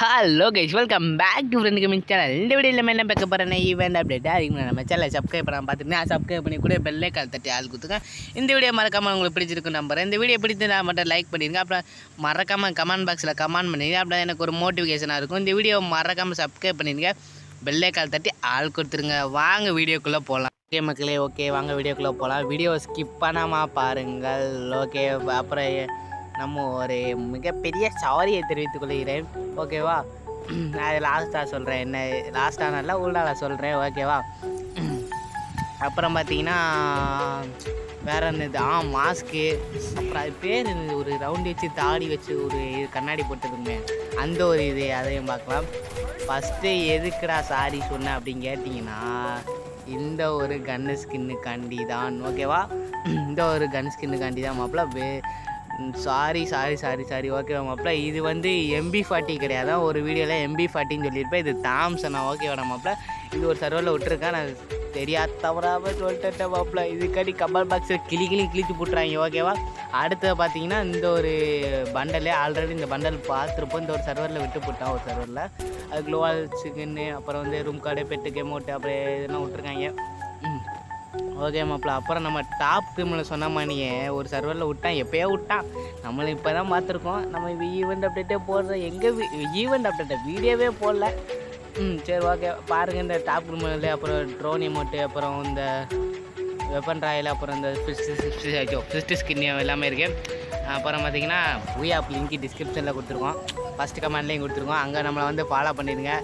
Hello guys welcome back to friend coming channel இந்த video இல்லாமல் என்ன பார்க்க போகிறேன் ஈவெண்ட் அப்டேட் அதுக்கு நம்ம சேனல் சப்ஸ்கிரைப் பண்ண பார்த்துட்டு சப்ஸ்கிரைப் பண்ணி கூட பெல்லே கால் தட்டி ஆள் கொடுத்துங்க. இந்த வீடியோ மறக்காமல் உங்களுக்கு பிடிச்சிருக்கு நம்புறேன். இந்த வீடியோ பிடிச்சிருந்தா மட்டும் லைக் பண்ணிடுங்க அப்புறம் மறக்காமல் கமெண்ட் பாக்ஸில் கமெண்ட் பண்ணிடுங்க அப்புறம் எனக்கு ஒரு மோட்டிவேஷனாக இருக்கும். இந்த வீடியோ மறக்காமல் சப்ஸ்கிரைப் பண்ணிடுங்க பெல்லே கால் தட்டி ஆள் கொடுத்துருங்க. வாங்க வீடியோக்குள்ளே போகலாம் ஓகே மக்களே ஓகே வாங்க வீடியோக்குள்ளே போகலாம் வீடியோ ஸ்கிப் பண்ணாமல் பாருங்கள். ஓகே அப்புறம் நம்ம ஒரு மிகப்பெரிய சாரியை தெரிவித்துக் கொள்கிறேன். ஓகேவா? நான் அது லாஸ்ட்டாக சொல்கிறேன் என்ன லாஸ்ட்டாக நல்லா உள்ளால சொல்கிறேன் ஓகேவா? அப்புறம் பார்த்தீங்கன்னா வேற என்னது? ஆ மாஸ்க்கு அப்புறம் அது பேர் என்னது? ஒரு ரவுண்ட் வச்சு தாடி வச்சு ஒரு இது கண்ணாடி போட்டுருக்குமே. அந்த ஒரு இது அதையும் பார்க்கலாம். ஃபஸ்ட்டு எதுக்குடா சாரி சொன்னேன் அப்படின்னு கேட்டிங்கன்னா இந்த ஒரு கன்னு ஸ்கின்னுக்காண்டி தான் ஓகேவா? இந்த ஒரு கன் ஸ்கின்னுக்காண்டி தான் மாப்பிள்ள. சாரி சாரி சாரி சாரி ஓகேவா மாப்பிள்ள இது வந்து எம்பி ஃபார்ட்டி கிடையாது? ஒரு வீடியோவில் எம்பி ஃபார்ட்டின்னு சொல்லியிருப்பேன் இது தாம்சனா ஓகேவா மாப்பிள்ள இது ஒரு சர்வரில் விட்டுருக்கேன் நான் தெரியாத தவறாமல் சொல்லிட்டேன் மாப்பிள்ள இதுக்காடி கமெண்ட் பாக்ஸில் கிளி கிளி கிழிச்சு போட்டுறாங்க ஓகேவா அடுத்தது பார்த்தீங்கன்னா இந்த ஒரு பண்டலே ஆல்ரெடி இந்த பண்டல் பார்த்துருப்போம் இந்த ஒரு சர்வரில் விட்டு போட்டான் ஒரு சர்வரில் அது க்ளோவால் சிக்கன்னு அப்புறம் வந்து ரூம் கார்டு பெட்டு கேமோட்டு அப்புறம் இதெல்லாம் விட்ருக்காங்க ஓகே மாப்பிள்ள அப்புறம் நம்ம டாப் டீமில் சொன்ன மாதிரியே ஒரு சர்வரில் விட்டான் எப்போயோ விட்டான். நம்மளும் இப்போ தான் பார்த்துருக்கோம். நம்ம ஈவெண்ட் அப்டேட்டே போடுறோம் எங்கே ஈவெண்ட் அப்டேட்டை வீடியோவே போடல. ம் சரி ஓகே. பாருங்கள் இந்த டாப் ரூமில் அப்புறம் ட்ரோன் மோட்டு அப்புறம் இந்த வெப்பன் ராயில் அப்புறம் இந்த ஃபிஸ்ட்டு ஃபிஸ்ட்டு ஐயோ ஃபிஸ்ட்டு ஸ்கின் எல்லாமே இருக்குது அப்புறம் பார்த்தீங்கன்னா ஆப் லிங்க் டிஸ்கிரிப்ஷனில் கொடுத்துருக்கோம். ஃபஸ்ட்டு கமெண்ட்லேயும் கொடுத்துருக்கோம். அங்கே நம்மளை வந்து ஃபாலோ பண்ணிடுங்க.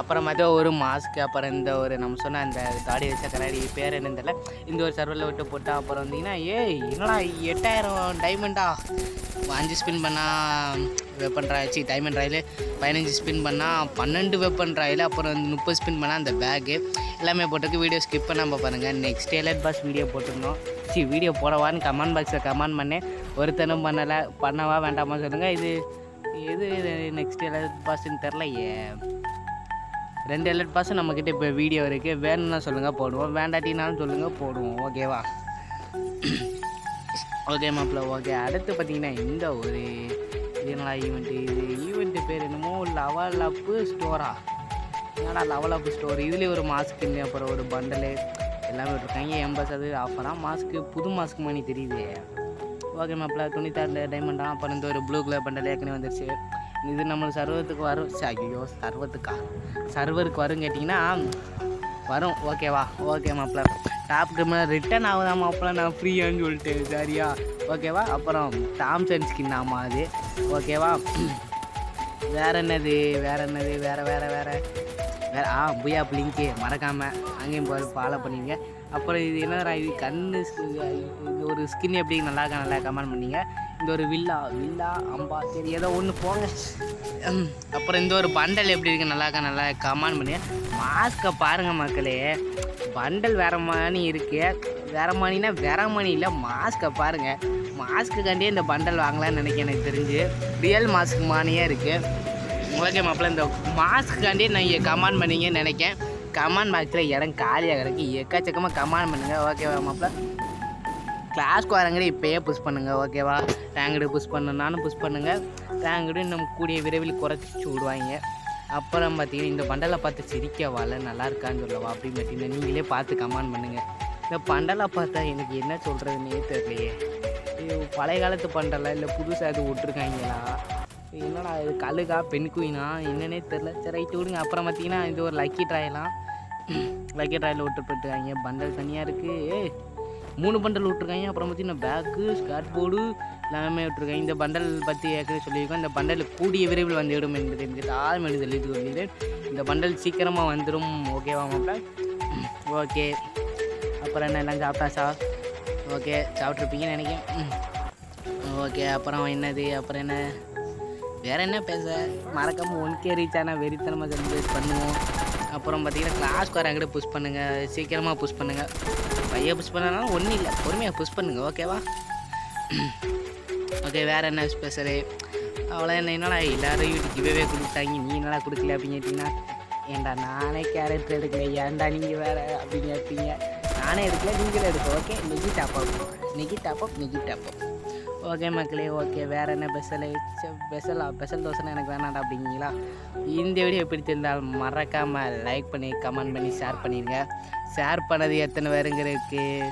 அப்புறம் பார்த்தா ஒரு மாஸ்க் அப்புறம் இந்த ஒரு நம்ம சொன்ன அந்த தாடி வச்ச கண்ணாடி பேர் என்னன்னு தெரியல. இந்த ஒரு சர்வரில் விட்டு போட்டால் அப்புறம் வந்தீங்கன்னா ஏய் என்னடா எட்டாயிரம் டைமண்டா அஞ்சு ஸ்பின் பண்ணால் வெப்பன் ராய்ச்சி டைமண்ட் ராயில் பதினஞ்சு ஸ்பின் பண்ணால் பன்னெண்டு வெப்பன் ராயில் அப்புறம் வந்து முப்பது ஸ்பின் பண்ணால் அந்த பேக்கு எல்லாமே போட்டிருக்கு வீடியோ ஸ்கிப் பண்ணாமல் பாருங்கள் நெக்ஸ்ட் எலட் பாஸ் வீடியோ போட்டிருந்தோம். சி வீடியோ போடவான்னு கமெண்ட் பாக்ஸில் கமெண்ட் பண்ணேன். ஒருத்தனும் பண்ணலை. பண்ணவா வேண்டாமா சொல்லுங்கள் இது எது நெக்ஸ்ட் எலட் பாஸ்ன்னு ஏன் ரெண்டு எலட் பாஸ் நம்மக்கிட்ட இப்போ வீடியோ இருக்குது வேணும்னா சொல்லுங்கள் போடுவோம். வேண்டாட்டினாலும் சொல்லுங்கள் போடுவோம். ஓகேவா ஓகே மாப்பிள்ள ஓகே அடுத்து பார்த்தீங்கன்னா இந்த ஒரு இது என்னடா ஈவெண்ட்டு இது? ஈவெண்ட்டு பேர் என்னமோ லவல் அப்பு ஸ்டோரா? என்னடா லவல் அப்பு ஸ்டோர்? இதுலேயே ஒரு மாஸ்க் இல்லை அப்புறம் ஒரு பண்டலு எல்லாமே விட்ருக்காங்க எண்பது அது ஆஃபராக மாஸ்க்கு புது மாஸ்க் மாதிரி தெரியுது. ஓகே மாப்பிள்ள தொண்ணூத்தாறு டைமண்டா அப்புறம் இந்த ஒரு ப்ளூ கலர் பண்டல் ஏற்கனவே வந்துருச்சு. இது நம்மளுக்கு சர்வத்துக்கு வரும். ஐயோ சர்வத்துக்கா? சர்வருக்கு வரும் கேட்டிங்கன்னா வரும். ஓகேவா ஓகே மாப்பிள்ள டாப் மேலே ரிட்டன் ஆகுதா மாப்பிள்ள நான் ஃப்ரீயான்னு சொல்லிட்டு சரியா? ஓகேவா அப்புறம் தாம்சன் ஸ்கின் ஆமா அது. ஓகேவா வேற என்னது? வேற என்னது? வேற வேற வேற. வேற ஆ புயா லிங்க்கு மறக்காமல் அங்கேயும் போய் ஃபாலோ பண்ணிங்க அப்புறம் இது என்னடா இது கண்ணு sk- ஒரு ஸ்கின் எப்படி நல்லா இருக்கா நல்லா கமெண்ட் பண்ணிங்க. இந்த ஒரு வில்லா வில்லா அம்பா சரி ஏதோ ஒன்று போங்க. அப்புறம் இந்த ஒரு பண்டல் எப்படி இருக்கு நல்லா இருக்கா நல்லா கமெண்ட் பண்ணி மாஸ்க்கை பாருங்கள் மக்களே. பண்டல் வேற மாதிரி இருக்கு. வேற மணினா வேற மணி இல்லை மாஸ்க்கை பாருங்கள் மாஸ்க்குக்காண்டியே இந்த பண்டல் வாங்கலாம்னு நினைக்கிறேன் எனக்கு தெரிஞ்சு. ரியல் மாஸ்க் மானியாக இருக்குது ஓகே மாப்பிள்ள இந்த மாஸ்க்காண்டி நான் கமெண்ட் பண்ணீங்கன்னு நினைக்கேன். கமெண்ட் பாக்ஸில் இடம் காலியாக கிடக்கு. எக்கச்சக்கமாக கமெண்ட் பண்ணுங்கள் ஓகேவா மாப்பிள்ள. கிளாஸ்க்கு வரங்கடி இப்போயே புஷ் பண்ணுங்கள் ஓகேவா ரேங்கடு புஷ் பண்ணனாலும் புஷ் பண்ணுங்கள் ரேங்கடு இன்னும் கூடிய விரைவில் குறைச்சி விடுவாங்க. அப்புறம் பார்த்தீங்கன்னா இந்த பண்டலை பார்த்து சிரிக்க வரல நல்லா இருக்கான்னு சொல்லவா? அப்படின்னு பார்த்தீங்கன்னா நீங்களே பார்த்து கமெண்ட் பண்ணுங்கள் இந்த பண்டலை பார்த்தா எனக்கு என்ன சொல்கிறதுனே தெரியலையே. பழைய காலத்து பண்டலை? இல்லை புதுசாக எதுவும் விட்ருக்காங்களா என்னடா இது கழுகா பெண் குயினா? என்னன்னே தெரில சரி ரைட்டு விடுங்க. அப்புறம் பார்த்தீங்கன்னா இது ஒரு லக்கி ட்ராயெல்லாம் லக்கி ட்ராயில் விட்டு போட்டுருக்காங்க பண்டல் தனியாக இருக்குது ஏ மூணு பண்டல் விட்ருக்காங்க அப்புறம் பார்த்தீங்கன்னா பேக்கு ஸ்காட் போர்டு எல்லாமே விட்டுருக்காங்க. இந்த பண்டல் பற்றி ஏற்கனவே சொல்லியிருக்கோம். இந்த பண்டல் கூடிய விரைவில் வந்துவிடும் என்பது எனக்கு தாழ்மையை சொல்லிட்டு கொள்கிறேன். இந்த பண்டல் சீக்கிரமாக வந்துடும் ஓகேவா மாப்பிள்ள ஓகே அப்புறம் என்ன எல்லாம் சாப்பிட்டாச்சா? ஓகே சாப்பிட்ருப்பீங்கன்னு நினைக்கிறேன். ஓகே அப்புறம் என்னது? அப்புறம் என்ன? வேற என்ன பேச? மறக்காம ஒன் கே ரீச் ஆனால் வெறித்தனமாக செலிப்ரேட் பண்ணுவோம். அப்புறம் பார்த்தீங்கன்னா கிளாஸ்க்கு வர அங்கிட்ட புஷ் பண்ணுங்கள் சீக்கிரமாக புஷ் பண்ணுங்கள் பையன் புஷ் பண்ணனாலும் ஒன்றும் இல்லை. பொறுமையாக புஷ் பண்ணுங்கள் ஓகேவா ஓகே வேறு என்ன ஸ்பெஷலு அவ்வளோ என்ன என்னடா எல்லோரும் யூடியூப் கிவே கொடுத்தாங்க. நீ என்னடா கொடுக்கல அப்படின்னு கேட்டிங்கன்னா ஏன்டா நானே கேரக்டர் எடுக்கல ஏன்டா நீங்கள் வேறு அப்படின்னு கேட்டீங்க. நானே எடுக்கல நீங்களும் எடுக்க ஓகே நெகி டாப் அப் நெகி டாப் அப் நெகி டாப் அப் ஓகே மக்களே ஓகே. வேறு என்ன ஸ்பெஷலு ஸ்பெஷலா ஸ்பெஷல் தோசைனா எனக்கு வேணாண்டா அப்படிங்களா இந்த வீடியோ எப்படி தெரிந்தால் மறக்காமல் லைக் பண்ணி கமெண்ட் பண்ணி ஷேர் பண்ணிடுங்க ஷேர் பண்ணது எத்தனை பேருங்கிறதுக்கு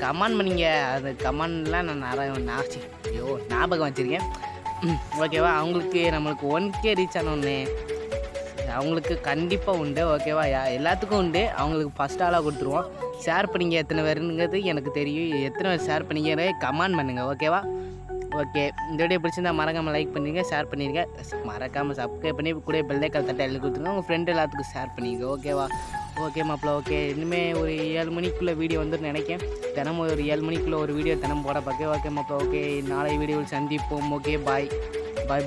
கமெண்ட் பண்ணிங்க. அது கமெண்ட்லாம் நான் நிறைய நாச்சு ஐயோ ஞாபகம் வச்சுருக்கேன். ஓகேவா அவங்களுக்கு நம்மளுக்கு ஒன் கே ரீச் ஆனோடனே அவங்களுக்கு கண்டிப்பாக உண்டு. ஓகேவா யா- எல்லாத்துக்கும் உண்டு. அவங்களுக்கு ஃபஸ்ட் ஆளாக கொடுத்துருவோம். ஷேர் பண்ணிங்க எத்தனை பேருங்கிறது எனக்கு தெரியும். எத்தனை பேர் ஷேர் பண்ணிங்க கமெண்ட் பண்ணுங்கள் ஓகேவா? ஓகே இந்த வீடியோ பிடிச்சிருந்தா மறக்காமல் லைக் பண்ணிடுங்க ஷேர் பண்ணிடுங்க மறக்காமல் சப்ஸ்கிரைப் பண்ணி கூட பெல்லைக்கால் தட்டை எழுதி கொடுத்துருங்க. உங்கள் ஃப்ரெண்டு எல்லாத்துக்கும் ஷேர் பண்ணிங்க ஓகேவா? ஓகே மாப்பிள்ள ஓகே. இனிமேல் ஒரு ஏழு மணிக்குள்ளே வீடியோ வந்துட்டு நினைக்கேன். தினமும் ஒரு ஏழு மணிக்குள்ளே ஒரு வீடியோ தினம் போட பார்க்க. ஓகே மாப்பிள்ள ஓகே. நாளை வீடியோவில் சந்திப்போம் ஓகே. பாய் பாய் பாய்